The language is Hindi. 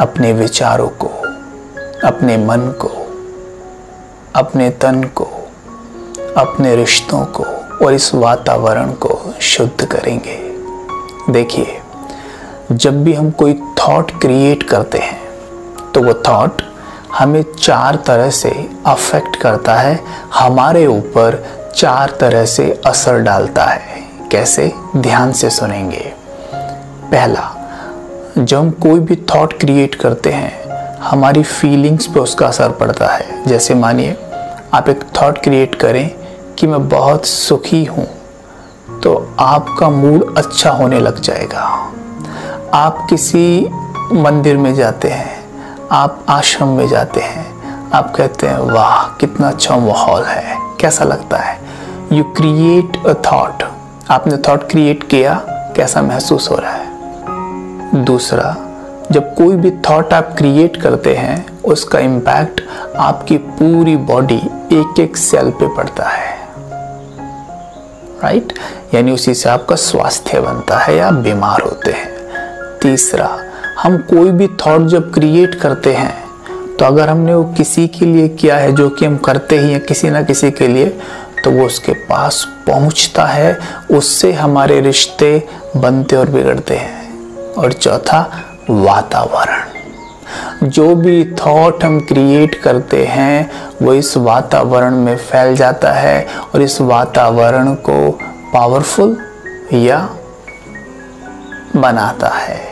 अपने विचारों को, अपने मन को, अपने तन को, अपने रिश्तों को और इस वातावरण को शुद्ध करेंगे। देखिए, जब भी हम कोई थॉट क्रिएट करते हैं तो वो थॉट हमें चार तरह से अफेक्ट करता है, हमारे ऊपर चार तरह से असर डालता है। कैसे? ध्यान से सुनेंगे। पहला जब हम कोई भी थॉट क्रिएट करते हैं, हमारी फीलिंग्स पे उसका असर पड़ता है। जैसे मानिए, आप एक थॉट क्रिएट करें कि मैं बहुत सुखी हूँ तो आपका मूड अच्छा होने लग जाएगा। आप किसी मंदिर में जाते हैं, आप आश्रम में जाते हैं, आप कहते हैं, वाह, कितना अच्छा माहौल है, कैसा लगता है? यू क्रिएट अ थॉट आपने थॉट क्रिएट किया, कैसा महसूस हो रहा है? दूसरा, जब कोई भी थॉट आप क्रिएट करते हैं, उसका इम्पैक्ट आपकी पूरी बॉडी एक एक सेल पे पड़ता है। राइट यानी उसी से आपका स्वास्थ्य बनता है या बीमार होते हैं। तीसरा, हम कोई भी थॉट जब क्रिएट करते हैं तो अगर हमने वो किसी के लिए किया है, जो कि हम करते ही हैं किसी ना किसी के लिए तो वो उसके पास पहुँचता है, उससे हमारे रिश्ते बनते और बिगड़ते हैं। और चौथा वातावरण। जो भी थॉट हम क्रिएट करते हैं, वो इस वातावरण में फैल जाता है और इस वातावरण को पावरफुल या बनाता है।